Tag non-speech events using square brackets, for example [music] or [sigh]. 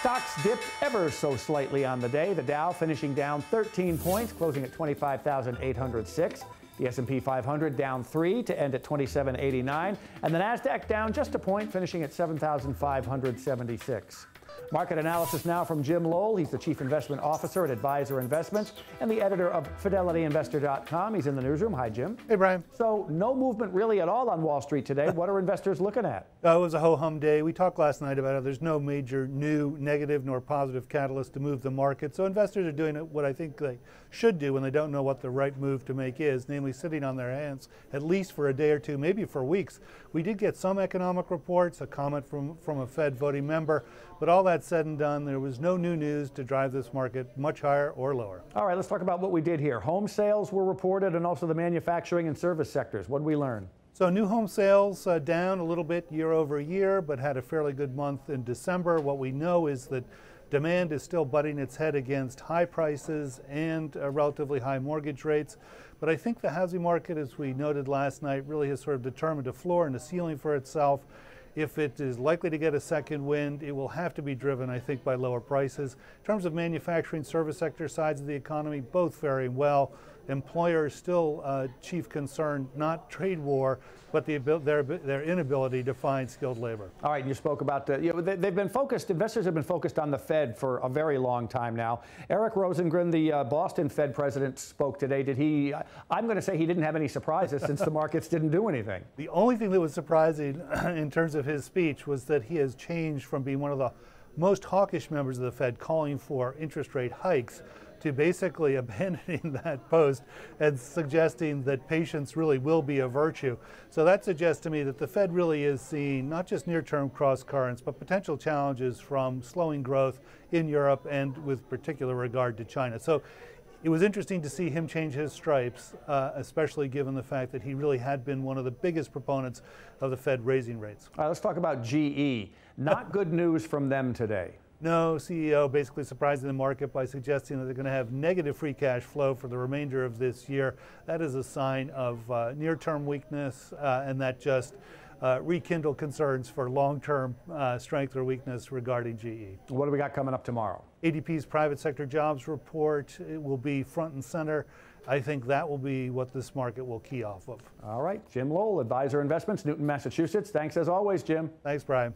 Stocks dipped ever so slightly on the day. The Dow finishing down 13 points, closing at 25,806. The S&P 500 down 3 to end at 2789, and the Nasdaq down just a point, finishing at 7,576. Market analysis now from Jim Lowell. He's the Chief Investment Officer at Adviser Investments and the editor of FidelityInvestor.com. He's in the newsroom. Hi, Jim. Hey, Brian. So, no movement really at all on Wall Street today. What are investors looking at? [laughs] Uh, it was a ho hum day. We talked last night about how there's no major new negative nor positive catalyst to move the market. So, investors are doing what I think they should do when they don't know what the right move to make is, namely sitting on their hands at least for a day or two, maybe for weeks. We did get some economic reports, a comment from, from a Fed voting member, but all that said and done, there was no new news to drive this market much higher or lower. All right, let's talk about what we did here. Home sales were reported and also the manufacturing and service sectors. What did we learn? So new home sales uh, down a little bit year over year, but had a fairly good month in December. What we know is that demand is still butting its head against high prices and uh, relatively high mortgage rates. But I think the housing market, as we noted last night, really has sort of determined a floor and a ceiling for itself. If it is likely to get a second wind, it will have to be driven, I think, by lower prices. In terms of manufacturing, service sector sides of the economy, both faring well. Employers still uh, chief concern, not trade war, but the, their, their inability to find skilled labor. All right, you spoke about, the, you know, they, have been focused, investors have been focused on the Fed for a very long time now. Eric Rosengren, the uh, Boston Fed president, spoke today. Did he, I'm going to say he didn't have any surprises since the [laughs] markets didn't do anything. The only thing that was surprising [clears throat] in terms of his speech was that he has changed from being one of the most hawkish members of the Fed calling for interest rate hikes to basically [laughs] abandoning that post and suggesting that patience really will be a virtue. So that suggests to me that the Fed really is seeing not just near term cross currents, but potential challenges from slowing growth in Europe and with particular regard to China. So it was interesting to see him change his stripes, uh, especially given the fact that he really had been one of the biggest proponents of the Fed raising rates. All right, let's talk about GE. Not good news from them today. No, CEO basically surprising the market by suggesting that they're going to have negative free cash flow for the remainder of this year. That is a sign of uh, near term weakness, uh, and that just uh, rekindle concerns for long term uh, strength or weakness regarding GE. What do we got coming up tomorrow? ADP's private sector jobs report it will be front and center. I think that will be what this market will key off of. All right. Jim Lowell, Adviser Investments, Newton, Massachusetts. Thanks as always, Jim. Thanks, Brian.